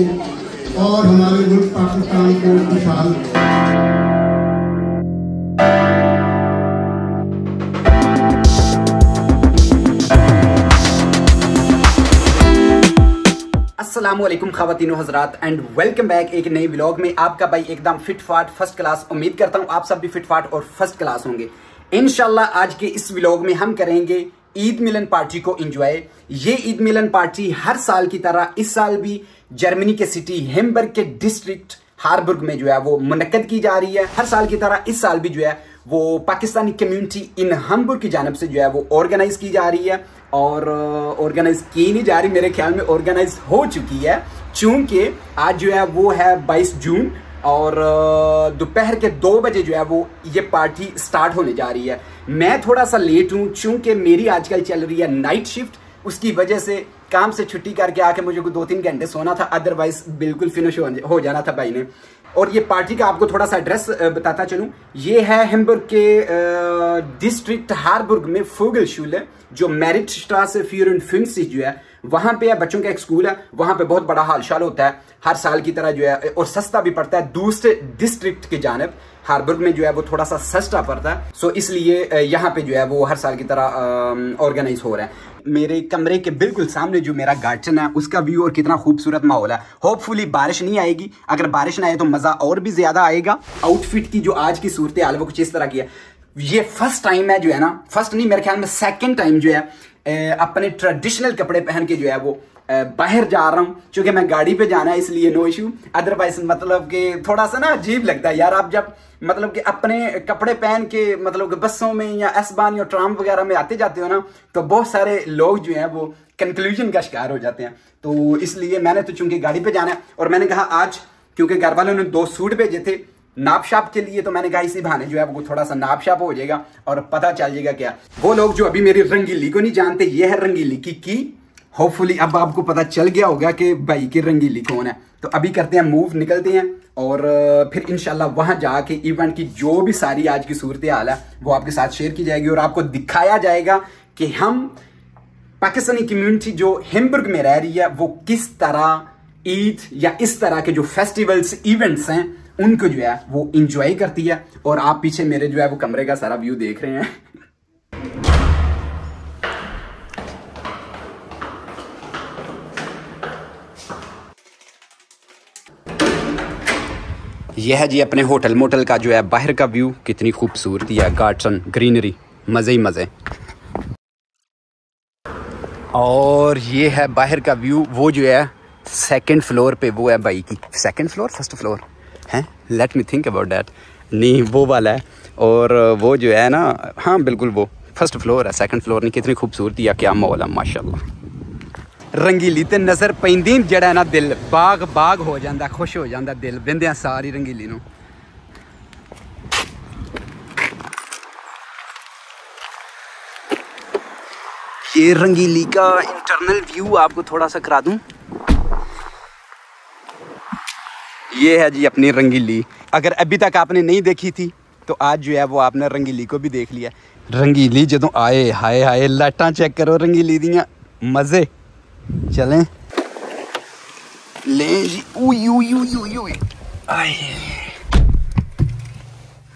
को और हमारे मुल्क पाकिस्तान को खुशहाल असलम खातिन हजरात एंड वेलकम बैक एक नई ब्लॉग में आपका भाई एकदम फिट फाट फ़र्स्ट क्लास उम्मीद करता हूँ आप सब भी फिट फाट और फ़र्स्ट क्लास होंगे। इनशाला आज के इस ब्लॉग में हम करेंगे ईद मिलन पार्टी को एंजॉय ये ईद मिलन पार्टी हर साल की तरह, इस साल भी जर्मनी के सिटी हेमबर्ग के डिस्ट्रिक्ट हारबुर्ग में जो है वो मुनद की जा रही है। हर साल की तरह इस साल भी जो है वो पाकिस्तानी कम्युनिटी इन हमबुर्ग की जानब से जो है वो ऑर्गेनाइज की जा रही है। और ऑर्गेनाइज की नहीं जा रही, मेरे ख्याल में ऑर्गेनाइज हो चुकी है। चूँकि आज जो है वो है 22 जून और दोपहर के दो बजे जो है वो ये पार्टी स्टार्ट होने जा रही है। मैं थोड़ा सा लेट हूँ, चूँकि मेरी आजकल चल रही है नाइट शिफ्ट उसकी वजह से काम से छुट्टी करके आके मुझे को दो तीन घंटे सोना था अदरवाइज़ बिल्कुल फिनिश हो जाना था भाई ने। और ये पार्टी का आपको थोड़ा सा एड्रेस बताता चलूँ। ये है हेमबुर्ग के डिस्ट्रिक्ट हारबुर्ग में फूगल शूल जो मेरिट स्ट्रास फ्यूरन फिंसिस जो है, वहाँ पे है, बच्चों का एक स्कूल है, वहाँ पे बहुत बड़ा हाल शाल होता है। हर साल की तरह जो है, और सस्ता भी पड़ता है, दूसरे डिस्ट्रिक्ट की जानब हारबुर्ग में जो है, वो थोड़ा सा सस्ता पड़ता है। सो इसलिए यहाँ पे जो है, वो हर साल की तरह ऑर्गेनाइज हो रहा है। मेरे कमरे के बिल्कुल सामने जो मेरा गार्डन है, उसका व्यू और कितना खूबसूरत माहौल है। होपफुली बारिश नहीं आएगी। अगर बारिश ना आए तो मज़ा और भी ज़्यादा आएगा। आउटफिट की जो आज की सूरत हाल वो कुछ इस तरह की है। ये फ़र्स्ट टाइम है जो है ना फ़र्स्ट नहीं, मेरे ख्याल में सेकंड टाइम जो है अपने ट्रेडिशनल कपड़े पहन के जो है वो बाहर जा रहा हूँ। क्योंकि मैं गाड़ी पे जाना है, इसलिए नो इशू अदरवाइज़ मतलब कि थोड़ा सा ना अजीब लगता है यार, आप जब मतलब कि अपने कपड़े पहन के मतलब कि बसों में या एस बान या ट्राम वगैरह में आते जाते हो ना तो बहुत सारे लोग जो हैं वो कंक्लूजन का शिकार हो जाते हैं। तो इसलिए मैंने तो चूँकि गाड़ी पे जाना है, और मैंने कहा आज, क्योंकि घर वालों ने दो सूट भेजे थे नाप शाप के लिए तो मैंने कहा इसी बहाने जो है वो थोड़ा सा नाप शाप हो जाएगा और पता चल जाएगा क्या। वो लोग जो अभी मेरी रंगीली को नहीं जानते, ये है रंगीली की की। होपफुली अब आपको पता चल गया होगा कि भाई की रंगीली कौन है। तो अभी करते हैं मूव निकलते हैं और फिर इनशाला वहाँ जाके इवेंट की जो भी सारी आज की सूरत हाल है, वो आपके साथ शेयर की जाएगी और आपको दिखाया जाएगा कि हम पाकिस्तानी कम्युनिटी जो हिमबुर्ग में रह रही है, वो किस तरह ईद या इस तरह के जो फेस्टिवल्स इवेंट्स हैं उनको जो है, वो इंजॉय करती है और आप पीछे मेरे जो है, वो कमरे का सारा व्यू देख रहे हैं। यह है जी अपने होटल मोटल का जो है, बाहर का व्यू कितनी खूबसूरती है गार्डन ग्रीनरी मज़े ही मज़े। और ये है बाहर का व्यू वो जो है सेकंड फ्लोर पे वो है भाई की। सेकंड फ्लोर फ़र्स्ट फ्लोर है? Let me think about that नहीं, वो वाला है। और वो जो है ना हाँ बिल्कुल वो। फ़र्स्ट फ्लोर है सेकंड फ्लोर नहीं, कितनी खूबसूरती है, क्या माहौल है माशाल्लाह। रंगीली ते नज़र पैंदी, जड़ा ना दिल बाग बाग हो जाता खुश हो जाता दिल। बिंद सारी रंगीली ये रंगीली का इंटरनल व्यू आपको थोड़ा सा करा दूँ? ये है जी अपनी रंगीली। अगर अभी तक आपने नहीं देखी थी तो आज जो है वो आपने रंगीली को भी देख लिया। रंगीली जो आए, हाय हाय, लाइटा चेक करो रंगीली दियाँ। मज़े। चलें। ले जी। आए।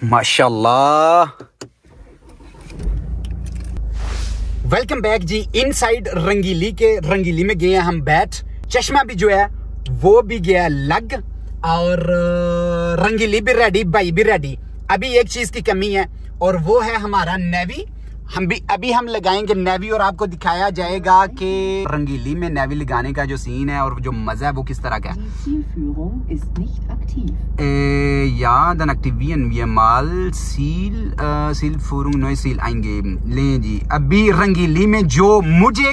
माशाल्लाह। वेलकम बैक जी, इनसाइड रंगीली के, रंगीली में गए हैं हम बैठ। चश्मा भी जो है, वो भी गया लग। और रंगीली भी रेडी भाई भी रेडी अभी एक चीज़ की कमी है और वो है हमारा नेवी हम भी अभी हम लगाएँगे नेवी और आपको दिखाया जाएगा कि रंगीली में नेवी लगाने का जो सीन है और जो मज़ा है वो किस तरह का है। या dann aktivieren wir mal फूरुंग नोई सील आएँगे। ले जी अभी रंगीली में जो मुझे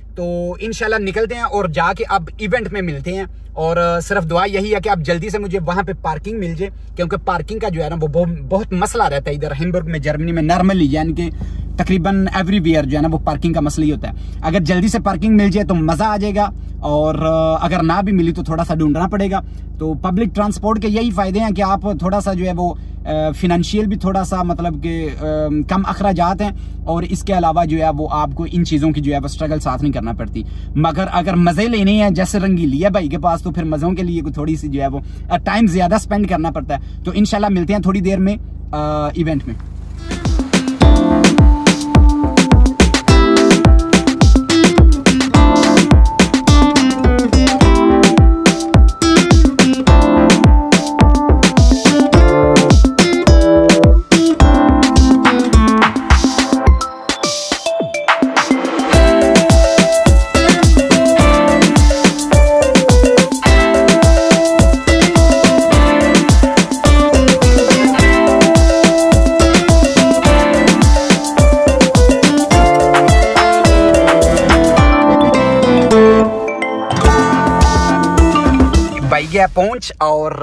तो इनशाला निकलते हैं और जाके अब इवेंट में मिलते हैं। और सिर्फ़ दुआ यही है कि आप जल्दी से मुझे वहाँ पे पार्किंग मिल जाए, क्योंकि पार्किंग का जो है ना, वो बहुत मसला रहता है इधर हिमबर्ग में जर्मनी में नॉर्मली यानी कि तकरीबन एवरीवेयर जो है ना वो पार्किंग का मसला ही होता है। अगर जल्दी से पार्किंग मिल जाए तो मज़ा आ जाएगा और अगर ना भी मिली तो थोड़ा सा ढूंढना पड़ेगा। तो पब्लिक ट्रांसपोर्ट के यही फ़ायदे हैं कि आप थोड़ा सा जो है वो फिनंशियल भी थोड़ा सा मतलब कि कम अखराज हैं और इसके अलावा जो है वो आपको इन चीज़ों की जो है वो स्ट्रगल साथ नहीं करना पड़ती। मगर अगर मज़े लेने हैं, जैसे रंगीली है भाई के पास तो फिर मज़ों के लिए थोड़ी सी जो है वो टाइम ज़्यादा स्पेंड करना पड़ता है। तो इनशाला मिलते हैं थोड़ी देर में इवेंट में। और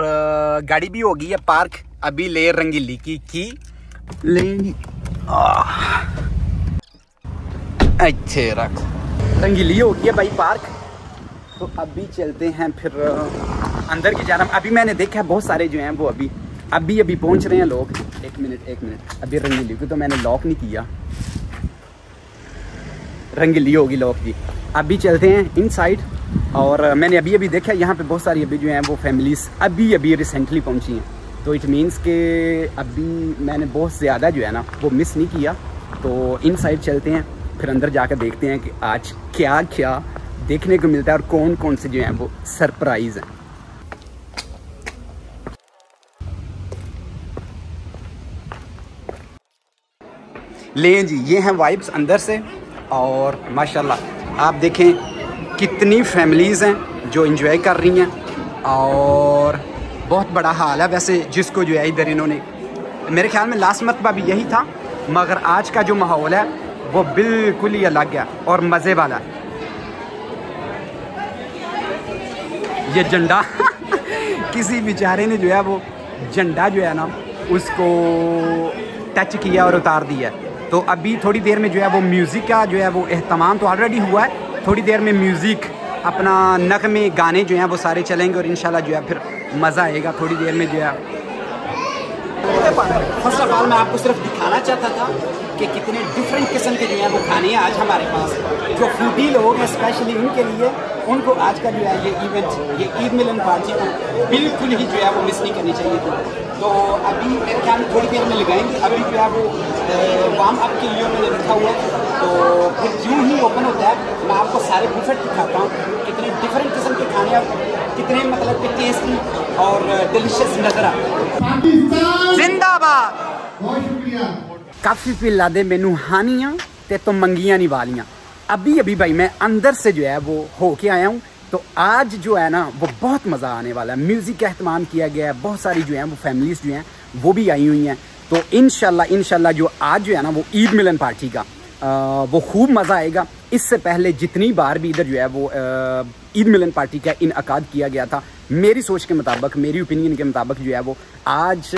गाड़ी भी होगी है पार्क। अभी ले रंगीली की की? लेंगी। अच्छे रख। रंगीली हो गई है भाई पार्क। तो अभी चलते हैं फिर अंदर की जा अभी मैंने देखा है बहुत सारे जो हैं वो अभी। अभी अभी पहुँच रहे हैं लोग। एक मिनट एक मिनट। अभी रंगीली को तो मैंने लॉक नहीं किया। रंगीली होगी लॉक की अभी चलते हैं इन साइड और मैंने अभी अभी देखा यहाँ पे बहुत सारी अभी जो हैं वो फैमिलीज़ अभी अभी रिसेंटली पहुँची हैं। तो इट मीन्स के अभी मैंने बहुत ज़्यादा जो है ना, वो मिस नहीं किया। तो इन साइड चलते हैं, फिर अंदर जाकर देखते हैं कि आज क्या क्या देखने को मिलता है और कौन कौन से जो हैं वो सरप्राइज़ हैं। ले जी, ये हैं वाइब्स अंदर से और माशाल्लाह, आप देखें कितनी फैमिलीज़ हैं जो इन्जॉय कर रही हैं और बहुत बड़ा हाल है वैसे जिसको जो है इधर इन्होंने। मेरे ख्याल में लास्ट मरतबा भी यही था, मगर आज का जो माहौल है, वो बिल्कुल ही अलग है और मज़े वाला है। ये झंडा, किसी बेचारे ने जो है वो झंडा जो है ना, उसको टच किया और उतार दिया तो अभी थोड़ी देर में जो है वो म्यूज़िक का जो है वो अहतमाम तो ऑलरेडी हुआ है थोड़ी देर में म्यूज़िक, अपना नक में गाने जो हैं, वो सारे चलेंगे और इन जो है फिर मज़ा आएगा। थोड़ी देर में जो है फ़र्स्ट ऑफ़ ऑल मैं आपको सिर्फ़ दिखाना चाहता था कि कितने डिफरेंट किस्म के जो हैं वो खाने हैं आज हमारे पास जो फूडी लोग हैं स्पेशली उनके लिए, उनको आज का जो है ये इवेंट ये ईद मिलन पार्टी को बिल्कुल ही जो है वो मिस नहीं करनी चाहिए थी। तो अभी मेरे ख्याल थोड़ी देर में लगाएँगे अभी जो है वो वार्म अप के लिए मैंने रखा हुआ है। तो फिर यूँ ही ओपन होता है। मैं आपको सारे बुफेट दिखाता हूँ, कितने डिफरेंट किस्म के खाने अब कितने मतलब कि टेस्टी और डिलीशियस नज़र आते जिंदाबाद। काफ़ी पिला दे मैनू हानियाँ ते तो मंगियाँ नहीं वालियाँ अभी अभी भाई मैं अंदर से जो है वो हो के आया हूँ। तो आज जो है ना वो बहुत मज़ा आने वाला है। म्यूज़िक का अहतमाम किया गया है। बहुत सारी जो है वो फैमिलीज़ जो हैं वो भी आई हुई हैं। तो इनशाला इनशाला जो आज जो है ना वो ईद मिलन पार्टी का आ, वो खूब मज़ा आएगा। इससे पहले जितनी बार भी इधर जो है वो ईद मिलन पार्टी का इनका किया गया था। मेरी सोच के मुताबिक, मेरी ओपिनियन के मुताबिक जो है वो आज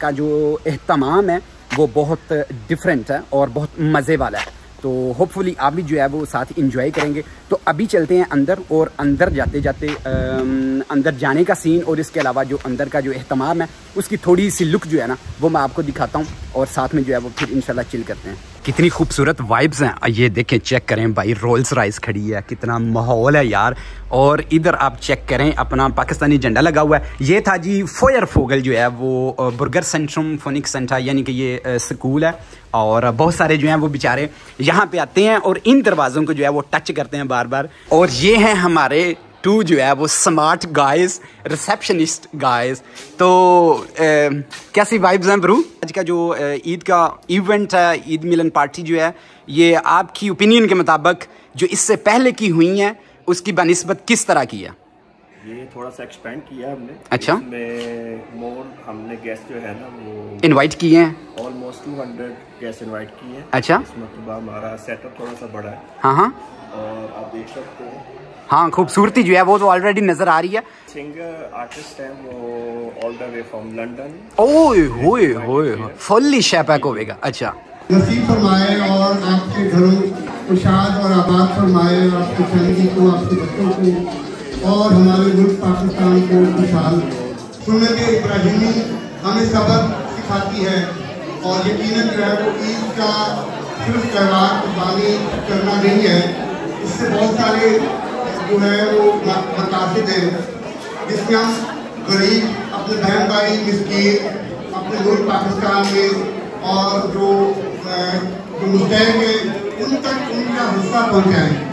का जो अहतमाम है, वो बहुत डिफरेंट है और बहुत मज़े वाला है। तो होपफुली आप भी जो है वो साथ इंजॉय करेंगे। तो अभी चलते हैं अंदर और अंदर जाते जाते अंदर जाने का सीन और इसके अलावा जो अंदर का जो अहतमाम है, उसकी थोड़ी सी लुक जो है ना, वो मैं आपको दिखाता हूँ और साथ में जो है वो फिर इनशाला चिल करते हैं। कितनी खूबसूरत वाइब्स हैं। ये देखें चेक करें, भाई रोल्स राइस खड़ी है, कितना माहौल है यार। और इधर आप चेक करें, अपना पाकिस्तानी झंडा लगा हुआ है। ये था जी फोयर फोगल जो है, वो बुर्गर सेंट्रम फोनिक सेंटर यानी कि ये स्कूल है। और बहुत सारे जो हैं, वो बेचारे यहाँ पे आते हैं और इन दरवाज़ों को जो है, वो टच करते हैं बार बार और ये हैं हमारे टू जो है वो स्मार्ट गाइस रिसेप्शनिस्ट गाइस तो ए, कैसी वाइब्स हैं ब्रू? आज का जो ईद का इवेंट है ईद मिलन पार्टी जो है ये आपकी ओपिनियन के मुताबिक जो इससे पहले की हुई हैं उसकी बनस्बत किस तरह की है? ये थोड़ा सा एक्सपेंड किया हमने। अच्छा। मोर हमने गेस्ट जो है ना वो इनवाइट किए हैं? ऑलमोस्ट 200 गेस्ट इनवाइट किए हैं। अच्छा। इस मतलब हमारा सेटअप थोड़ा सा बड़ा है। हाँ हाँ। और आप देख सकते हो। हाँ खूबसूरती जो है वो तो ऑलरेडी नज़र आ रही है। सिंगर आर्टिस्ट है वो all the way from London ओए होए होए फुल्ली शेपैक होएगा अच्छा। नसीब फरमाए और आपके घरों खुशाद और आबाद फरमाए आपकी फैमिली को आपके बच्चों को और हमारे मुल्क पाकिस्तान को खुशहाल सुन्नत इब्राहिमी हमें सबक सिखाती है और यकीनन जो है वो ईद का सिर्फ़ त्यौहार कुर्बानी करना नहीं है। इससे बहुत सारे जो है, वो मकासद हैं। जिसमें हम गरीब, अपने बहन भाई मिसकीन अपने मुल्क पाकिस्तान में और जो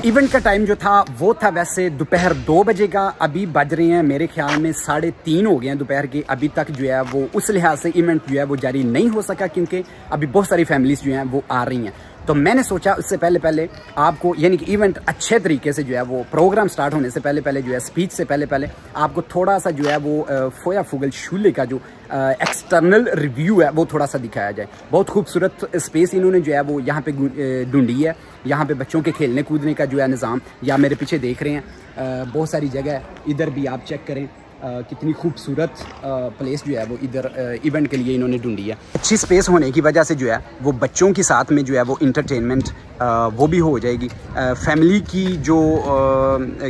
इवेंट का टाइम जो था, वो था वैसे दोपहर दो बजे का। अभी बज रहे हैं, मेरे ख्याल में साढ़े तीन हो गए हैं दोपहर के। अभी तक जो है, वो उस लिहाज से इवेंट जो है, वो जारी नहीं हो सका, क्योंकि अभी बहुत सारी फैमिलीज़ जो हैं, वो आ रही हैं। तो मैंने सोचा उससे पहले पहले आपको, यानी कि इवेंट अच्छे तरीके से जो है वो प्रोग्राम स्टार्ट होने से पहले पहले जो है स्पीच से पहले पहले आपको थोड़ा सा जो है वो फोया फुगल शूले का जो एक्सटर्नल रिव्यू है, वो थोड़ा सा दिखाया जाए। बहुत खूबसूरत स्पेस इन्होंने जो है वो यहाँ पे ढूंढी है। यहाँ पे बच्चों के खेलने कूदने का जो है निज़ाम, या मेरे पीछे देख रहे हैं बहुत सारी जगह इधर भी आप चेक करें। कितनी खूबसूरत प्लेस जो है वो इधर इवेंट के लिए इन्होंने ढूंढी है। अच्छी स्पेस होने की वजह से जो है वो बच्चों के साथ में जो है वो इंटरटेनमेंट वो भी हो जाएगी। फैमिली की जो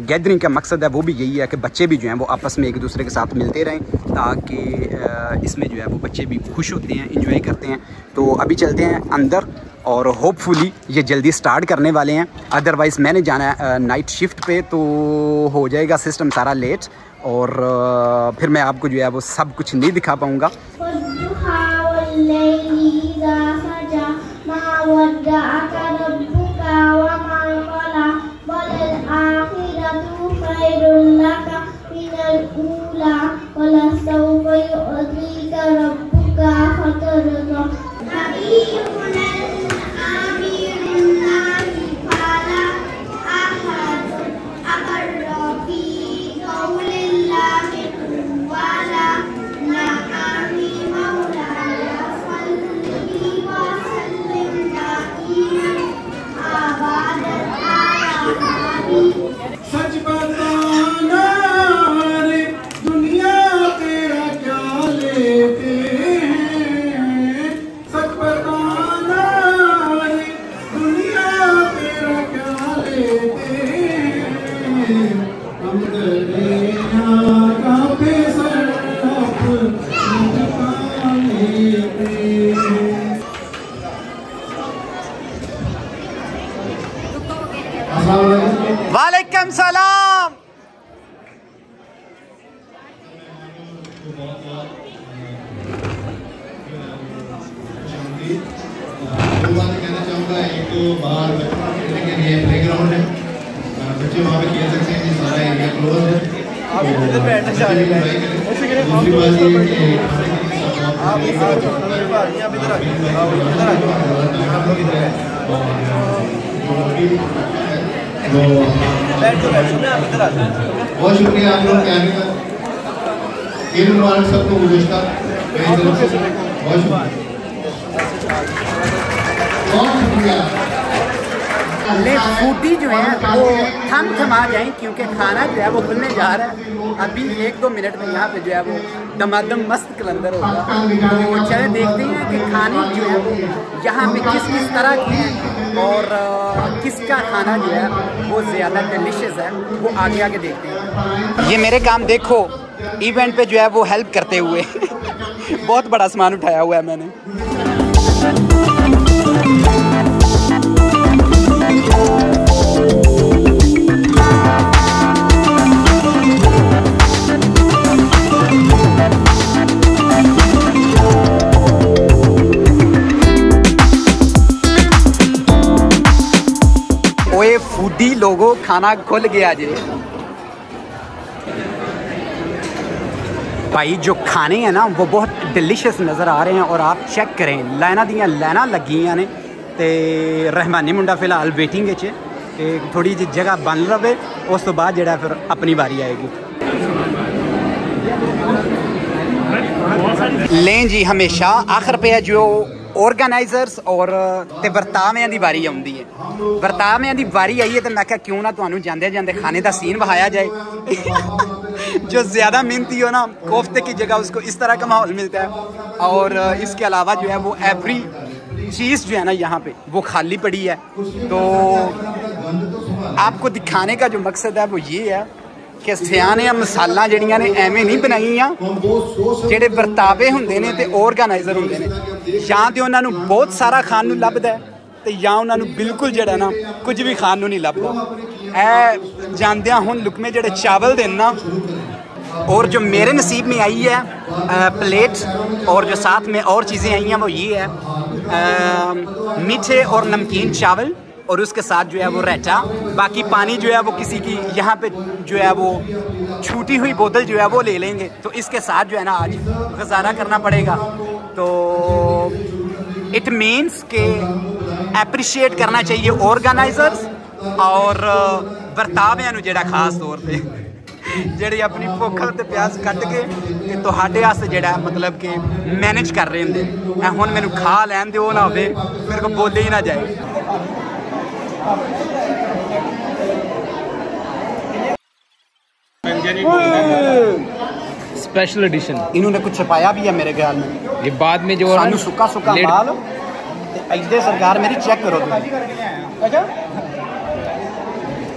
गैदरिंग का मकसद है वो भी यही है कि बच्चे भी जो हैं वो आपस में एक दूसरे के साथ मिलते रहें, ताकि इसमें जो है वो बच्चे भी खुश होते हैं इंजॉय करते हैं। तो अभी चलते हैं अंदर और होपफुली ये जल्दी स्टार्ट करने वाले हैं। अदरवाइज़ मैंने जाना है नाइट शिफ्ट पे तो हो जाएगा सिस्टम सारा लेट और फिर मैं आपको जो है वो सब कुछ नहीं दिखा पाऊँगा। बहुत शुक्रिया आप लोग के आने का ईद मुबारक सबको गुजश्ता। मेरी तरफ़ से बहुत शुक्रिया। बहुत शुक्रिया। ले जो है वो थम थमा जाए क्योंकि खाना जो है वो खुलने जा रहा है। अभी एक दो मिनट में यहाँ पे जो है वो दमादम मस्त कलंदर होगा। तो चले देखते हैं कि खाने जो है वो यहाँ पे किस किस तरह के हैं और किसका खाना जो है वो ज़्यादा डिलिशियस है, वो आगे आगे देखते हैं। ये मेरे काम देखो इवेंट पे जो है वो हेल्प करते हुए। बहुत बड़ा सामान उठाया हुआ है मैंने। लोगों खाना खुल गया जी। भाई, जो खाने हैं ना, वो बहुत डिलीशियस नज़र आ रहे हैं और आप चेक करें। लाइना दियाँ लाइना लगी ने। ते रहमानी मुंडा फ़िलहाल वेटिंग च थोड़ी जी जगह बन रहे, उस तो बाद जरा फिर अपनी बारी आएगी। लें जी, हमेशा आखिर पे है जो ਆਰਗੇਨਾਈਜ਼ਰਸ और ਤੇ की ਦੀ ਵਾਰੀ है ਹੈ। की ਦੀ आई है तो मैं क्या क्यों ना तो ਤੁਹਾਨੂੰ ਜਾਂਦੇ ਜਾਂਦੇ ਖਾਣੇ ਦਾ ਸੀਨ ਵਹਾਇਆ जो ज़्यादा मेहनती हो ना कोफ्ते की जगह उसको इस तरह का माहौल मिलता है और इसके अलावा जो है वो एवरी चीज़ जो है ना यहाँ पे वो खाली पड़ी है तो आपको दिखाने का जो मकसद है वो ये है ਕਿ ਸਿਆਣਿਆਂ ਮਸਾਲਾ ਜਿਹੜੀਆਂ ਨੇ ਐਵੇਂ ਨਹੀਂ ਬਣਾਈਆਂ ਜਿਹੜੇ ਵਰਤਾਵੇ ਹੁੰਦੇ ਨੇ ਤੇ ਆਰਗੇਨਾਈਜ਼ਰ ਹੁੰਦੇ ਨੇ ਜਾਂ ਤੇ ਉਹਨਾਂ ਨੂੰ ਬਹੁਤ ਸਾਰਾ ਖਾਣ ਨੂੰ ਲੱਭਦਾ ਹੈ ਤੇ ਜਾਂ ਉਹਨਾਂ ਨੂੰ ਬਿਲਕੁਲ ਜਿਹੜਾ ਨਾ ਕੁਝ ਵੀ ਖਾਣ ਨੂੰ ਨਹੀਂ ਲੱਭਦਾ ਇਹ ਜਾਂਦਿਆਂ ਹੁਣ ਲੁਕਮੇ ਜਿਹੜੇ ਚਾਵਲ ਦੇ ਨਾ और जो मेरे नसीब में आई है आ, प्लेट और जो साथ में और चीज़ें आई हैं वो ये है आ, मीठे और नमकीन चावल और उसके साथ जो है वो रहता बाकी पानी जो है वो किसी की यहाँ पे जो है वो छूटी हुई बोतल जो है वो ले लेंगे तो इसके साथ जो है ना आज गुजारा करना पड़ेगा तो इट मीन्स के अप्रिशिएट करना चाहिए ऑर्गेनाइजर्स और ਵਰਤਾਵਿਆਂ ਨੂੰ ਜਿਹੜਾ ਖਾਸ ਤੌਰ ਤੇ ਜਿਹੜੇ ਆਪਣੀ ਭੁੱਖ ਤੇ ਪਿਆਸ ਕੱਟ ਕੇ ਤੇ ਤੁਹਾਡੇ ਵਾਸਤੇ ਜਿਹੜਾ ਮਤਲਬ ਕਿ ਮੈਨੇਜ ਕਰ ਰਹੇ ਹੁੰਦੇ ਐ ਹੁਣ ਮੈਨੂੰ ਖਾ ਲੈਣ ਦਿਓ ਨਾ ਹੋਵੇ ਮੇਰੇ ਕੋ ਬੋਲੇ ਹੀ ਨਾ ਜਾਏ स्पेशल एडिशन इन्होंने कुछ छपाया भी है मेरे ख्याल में। ये बाद में जो सानू सुका सुका माल अजदे सरकार मेरी चेक करो तुम। अच्छा?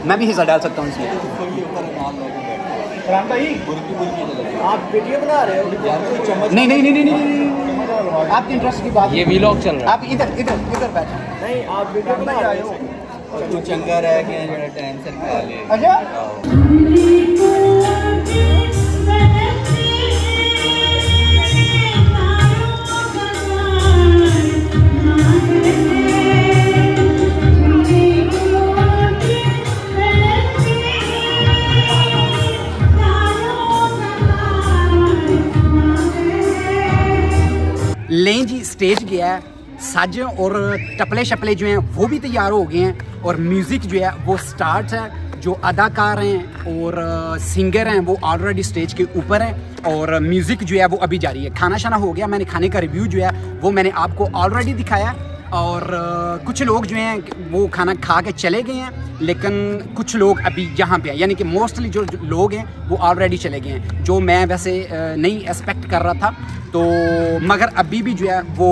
मैं भी हिस्सा डाल सकता हूँ इसमें। नहीं नहीं नहीं नहीं नहीं आपके इंटरेस्ट की बात ये व्लॉग चल रहा है। आप इधर इधर इधर बैठे। नहीं आप वीडियो बना रहे हो। ਤੂੰ ਚੰਗਾ ਰਹਿ ਗਿਆ ਜਿਹੜਾ ਟਾਈਮ ਸਿਰ ਖਾ ਲੇ अच्छा लें जी स्टेज गया है साज और टपले शपले जो हैं, वो भी तैयार हो गए हैं और म्यूज़िक जो है, वो स्टार्ट है, जो अदाकार हैं और सिंगर हैं, वो ऑलरेडी स्टेज के ऊपर हैं और म्यूज़िक जो है, वो अभी जारी है। खाना शाना हो गया, मैंने खाने का रिव्यू जो है, वो मैंने आपको ऑलरेडी दिखाया। और कुछ लोग जो हैं वो खाना खा के चले गए हैं, लेकिन कुछ लोग अभी यहाँ पे हैं। यानी कि मोस्टली जो लोग हैं, वो ऑलरेडी चले गए हैं, जो मैं वैसे नहीं एक्सपेक्ट कर रहा था। तो मगर अभी भी जो है वो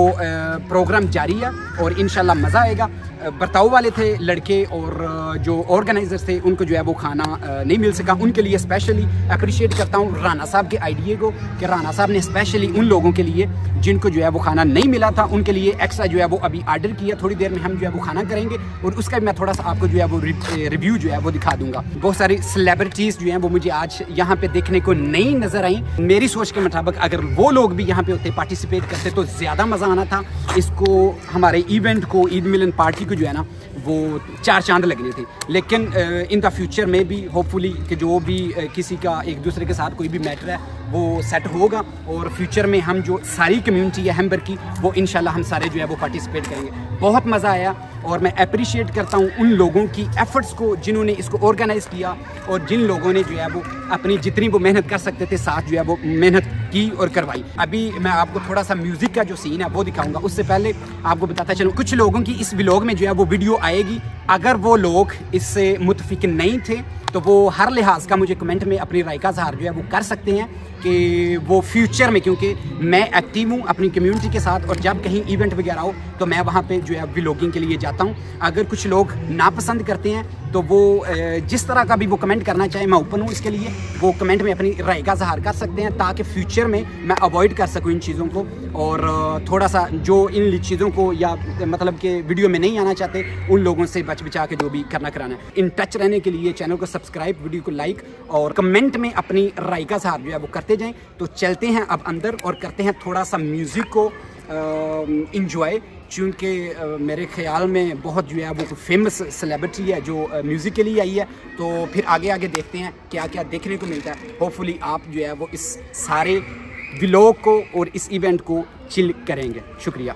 प्रोग्राम जारी है और इन मज़ा आएगा। बर्ताव वाले थे लड़के और जो ऑर्गेनाइजर्स थे, उनको जो है वो खाना नहीं मिल सका। उनके लिए स्पेशली अप्रिशिएट करता हूँ राना साहब के आइडिए को, कि राना साहब ने स्पेशली उन लोगों के लिए जिनको जो है वो खाना नहीं मिला था, उनके लिए एक्स्ट्रा जो है वो अभी आर्डर किया। थोड़ी देर में हम जो है वो खाना करेंगे और उसका भी मैं थोड़ा सा आपको जो है वो रिव्यू जो है वो दिखा दूँगा। बहुत सारी सेलिब्रिटीज़ जो हैं वो मुझे आज यहाँ पे देखने को नहीं नज़र आई। मेरी सोच के मुताबिक अगर वो लोग भी यहाँ पे होते पार्टिसिपेट करते तो ज़्यादा मज़ा आना था। इसको, हमारे इवेंट को, ईद मिलन पार्टी को जो है ना, वो चार चाँद लगने थे। लेकिन इन द फ्यूचर में भी होपफुली कि जो भी किसी का एक दूसरे के साथ कोई भी मैटर है वो सेट होगा और फ्यूचर में हम जो सारी कम्युनिटी है हेम्बर की, वो इनशाला हम सारे जो है वो पार्टिसिपेट करेंगे। बहुत मज़ा आया और मैं अप्रिशिएट करता हूँ उन लोगों की एफर्ट्स को जिन्होंने इसको ऑर्गेनाइज़ किया और जिन लोगों ने जो है वो अपनी जितनी वो मेहनत कर सकते थे, साथ जो है वो मेहनत की और करवाई। अभी मैं आपको थोड़ा सा म्यूज़िक का जो सीन है, वो दिखाऊँगा। उससे पहले आपको बताता चलूँ, कुछ लोगों की इस व्लॉग में जो है वो वीडियो आएगी। अगर वो लोग इससे मुतफिक नहीं थे तो वो हर लिहाज का मुझे कमेंट में अपनी राय का जहार जो है वो कर सकते हैं। कि वो फ्यूचर में, क्योंकि मैं एक्टिव हूँ अपनी कम्युनिटी के साथ और जब कहीं इवेंट वगैरह हो तो मैं वहाँ पे जो है व्लॉगिंग के लिए जाता हूँ। अगर कुछ लोग नापसंद करते हैं तो वो जिस तरह का भी वो कमेंट करना चाहे, मैं ओपन हूँ इसके लिए। वो कमेंट में अपनी राय का जहार कर सकते हैं ताकि फ्यूचर में मैं अवॉइड कर सकूँ इन चीज़ों को। और थोड़ा सा जो इन चीज़ों को या मतलब कि वीडियो में नहीं आना चाहते, उन लोगों से बच बचा के जो भी करना कराना है। इन टच रहने के लिए चैनल को सब्सक्राइब वीडियो को लाइक और कमेंट में अपनी राय का इजहार जो है वो करते जाएँ। तो चलते हैं अब अंदर और करते हैं थोड़ा सा म्यूज़िक को इंजॉय चूँकि मेरे ख्याल में बहुत जो है वो फ़ेमस सेलेब्रिटी है जो म्यूज़िक के लिए आई है तो फिर आगे आगे देखते हैं क्या क्या देखने को मिलता है। होपफुली आप जो है वो इस सारे विलोक को और इस इवेंट को चिल करेंगे। शुक्रिया।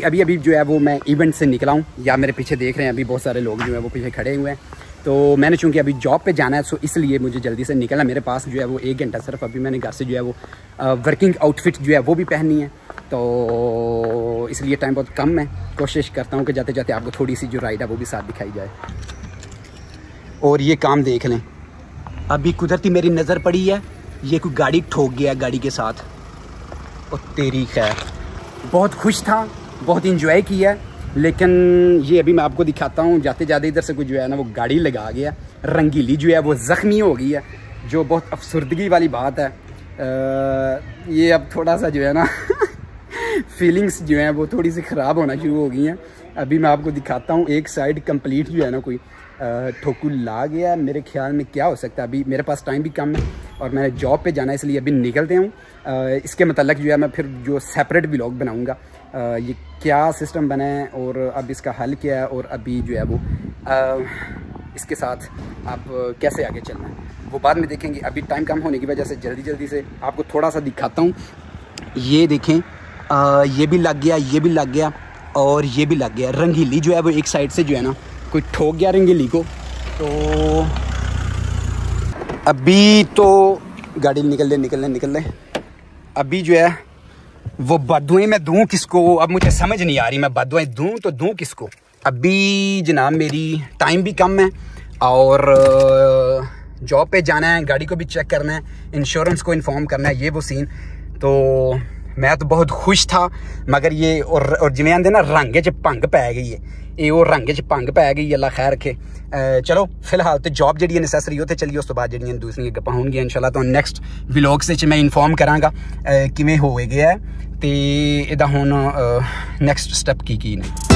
जी अभी अभी जो है वो मैं इवेंट से निकला हूँ, या मेरे पीछे देख रहे हैं, अभी बहुत सारे लोग जो है वो पीछे खड़े हुए हैं। तो मैंने चूँकि अभी जॉब पे जाना है सो इसलिए मुझे जल्दी से निकलना मेरे पास जो है वो एक घंटा सिर्फ़, अभी मैंने घर से जो है वो वर्किंग आउटफिट जो है वो भी पहननी है। तो इसलिए टाइम बहुत कम है। कोशिश करता हूँ कि जाते जाते आपको थोड़ी सी जो राइड है वो भी साथ दिखाई जाए। और ये काम देख लें। अभी कुदरती मेरी नज़र पड़ी है। ये कोई गाड़ी ठोक गया गाड़ी के साथ। और तेरी खैर। बहुत खुश था। बहुत इंजॉय किया लेकिन ये अभी मैं आपको दिखाता हूँ जाते जाते इधर से कोई जो है ना वो गाड़ी लगा गया रंगीली जो है वो ज़ख्मी हो गई है जो बहुत अफसरदगी वाली बात है। आ, ये अब थोड़ा सा जो है ना फीलिंग्स जो हैं वो थोड़ी सी ख़राब होना शुरू हो गई हैं। अभी मैं आपको दिखाता हूँ एक साइड कंप्लीट जो है ना कोई ठोकू ला गया मेरे ख्याल में क्या हो सकता है अभी मेरे पास टाइम भी कम है और मैंने जॉब पे जाना है इसलिए अभी निकलते हूँ। इसके मतलब जो है मैं फिर जो सेपरेट ब्लॉग बनाऊँगा ये क्या सिस्टम बना है और अब इसका हल क्या है और अभी जो है वो इसके साथ आप कैसे आगे चलना है? वो बाद में देखेंगे। अभी टाइम कम होने की वजह से जल्दी जल्दी से आपको थोड़ा सा दिखाता हूँ। ये देखें आ, ये भी लग गया ये भी लग गया और ये भी लग गया। रंगीली जो है वो एक साइड से जो है ना कोई ठोक गया रंगीली को। तो अभी तो गाड़ी निकल ले निकल ले निकल ले। अभी जो है वो बदुएँ मैं दूँ किसको? अब मुझे समझ नहीं आ रही, मैं बदुएँ दूँ तो दूँ किसको? अभी जनाब मेरी टाइम भी कम है और जॉब पे जाना है, गाड़ी को भी चेक करना है इंश्योरेंस को इन्फॉर्म करना है, ये वो सीन तो मैं तो बहुत खुश था, मगर ये और और जिमें आते ना, रंग च भंग पै गई है। ਇਹ ਉਹ ਰੰਗ 'ਚ ਭੰਗ ਪੈ ਗਈ, ਅੱਲਾ ਖੈਰ ਰੱਖੇ। ਚਲੋ, ਫਿਲਹਾਲ ਤੇ ਜੌਬ ਜਿਹੜੀ ਹੈ ਨੈਸੈਸਰੀ ਉੱਥੇ ਚਲੀ, ਉਸ ਤੋਂ ਬਾਅਦ ਜਿਹੜੀਆਂ ਦੂਸਰੀਆਂ ਗੱਪਾਂ ਹੋਣਗੀਆਂ, ਇਨਸ਼ਾਅੱਲਾ ਤੁਹਾਨੂੰ ਨੈਕਸਟ ਵਲੌਗਸ ਵਿੱਚ ਮੈਂ ਇਨਫੋਰਮ ਕਰਾਂਗਾ ਕਿਵੇਂ ਹੋਵੇਗਾ ਤੇ ਇਹਦਾ ਹੁਣ ਨੈਕਸਟ ਸਟੈਪ ਕੀ ਕੀ ਨੇ।